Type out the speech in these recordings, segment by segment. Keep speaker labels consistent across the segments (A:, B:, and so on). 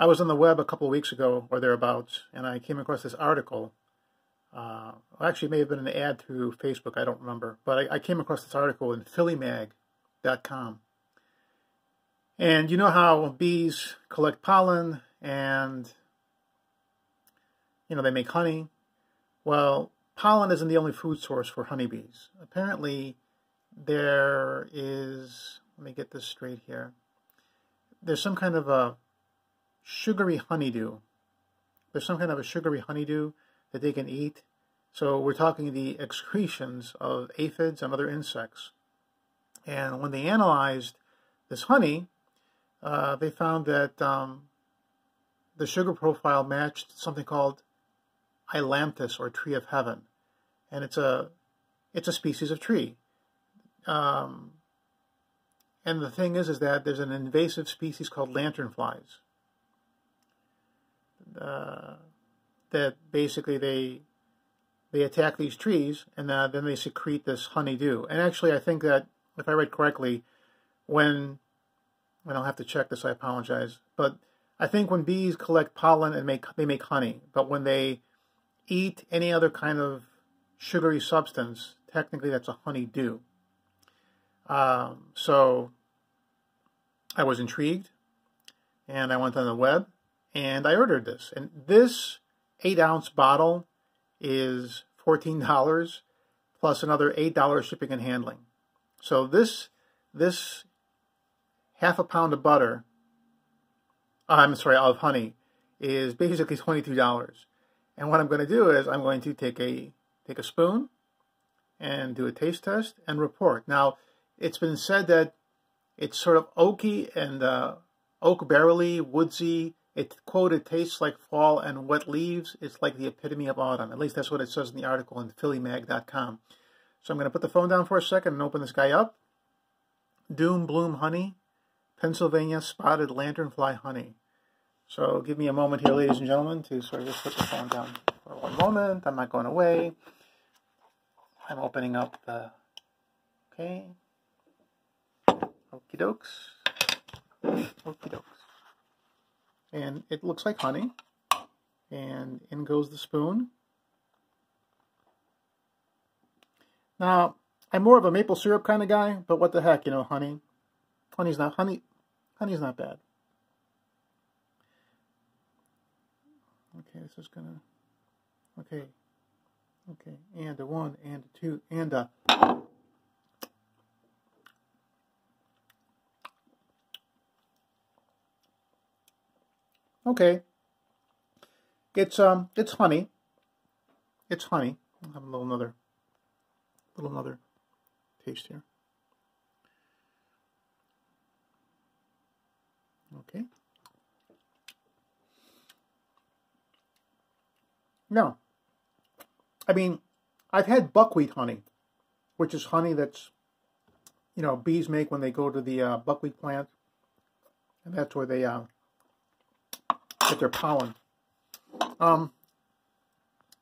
A: I was on the web a couple of weeks ago or thereabouts, and I came across this article. Uh, actually, it may have been an ad through Facebook. I don't remember, but I, I came across this article in PhillyMag.com. And you know how bees collect pollen and you know they make honey. Well, pollen isn't the only food source for honeybees. Apparently, there is. Let me get this straight here. There's some kind of a sugary honeydew. There's some kind of a sugary honeydew that they can eat. So we're talking the excretions of aphids and other insects. And when they analyzed this honey, uh, they found that um, the sugar profile matched something called ailanthus or tree of heaven, and it's a it's a species of tree. Um, and the thing is, is that there's an invasive species called lanternflies uh, that basically they they attack these trees and uh, then they secrete this honeydew. And actually, I think that if I read correctly, when and I'll have to check this, I apologize, but I think when bees collect pollen and make they make honey, but when they eat any other kind of sugary substance, technically that's a honeydew. Um, so I was intrigued, and I went on the web and I ordered this. And this eight ounce bottle is fourteen dollars plus another eight dollars shipping and handling. So this this half a pound of butter, I'm sorry, of honey, is basically twenty two dollars. And what I'm going to do is I'm going to take a take a spoon and do a taste test and report. Now, it's been said that it's sort of oaky and uh, oak barrely, woodsy, it quote, it tastes like fall and wet leaves. It's like the epitome of autumn. At least that's what it says in the article in PhillyMag.com. So I'm going to put the phone down for a second and open this guy up. Doom Bloom Honey, Pennsylvania Spotted Lanternfly Honey. So give me a moment here, ladies and gentlemen, to sort of just put the phone down for one moment. I'm not going away. I'm opening up the, okay. Okie dokes. Okie dokes and it looks like honey. And in goes the spoon. Now, I'm more of a maple syrup kind of guy, but what the heck, you know, honey. Honey's not honey. Honey's not bad. Okay, this is gonna. Okay, okay, and a one, and a two, and a. Okay. It's um it's honey. It's honey. I'll have a little another little another taste here. Okay. No. I mean, I've had buckwheat honey, which is honey that's, you know, bees make when they go to the uh, buckwheat plant. And that's where they uh, their pollen. Um,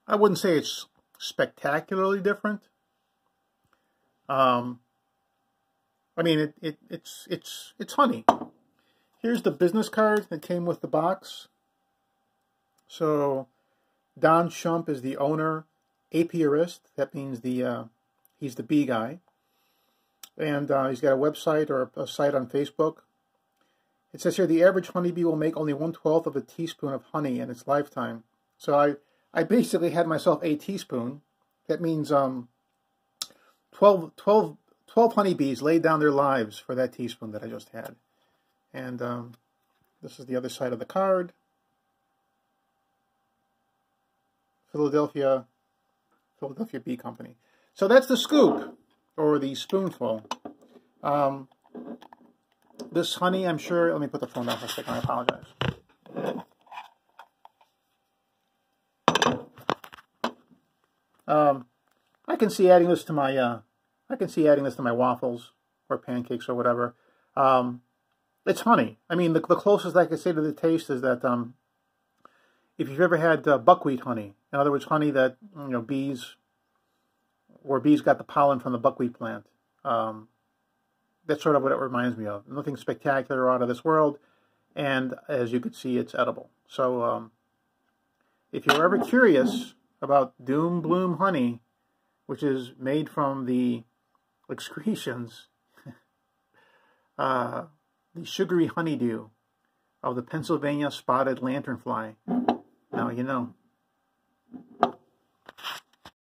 A: I wouldn't say it's spectacularly different. Um, I mean, it, it, it's, it's, it's honey. Here's the business card that came with the box. So, Don Shump is the owner, apiarist. That means the uh, he's the bee guy. And uh, he's got a website or a site on Facebook. It says here the average honeybee will make only one twelfth of a teaspoon of honey in its lifetime. So I, I basically had myself a teaspoon. That means um, 12, 12, 12 honeybees laid down their lives for that teaspoon that I just had. And um, this is the other side of the card. Philadelphia, Philadelphia Bee Company. So that's the scoop, or the spoonful. Um, this honey, I'm sure, let me put the phone down for a second, I apologize. Um, I can see adding this to my, uh, I can see adding this to my waffles or pancakes or whatever. Um, it's honey. I mean, the, the closest I can say to the taste is that um, if you've ever had uh, buckwheat honey, in other words, honey that, you know, bees, where bees got the pollen from the buckwheat plant, um, that's sort of what it reminds me of. Nothing spectacular out of this world. and as you can see, it's edible. So um, if you're ever curious about Doom Bloom honey, which is made from the excretions, uh, the sugary honeydew of the Pennsylvania spotted lanternfly. Now you know.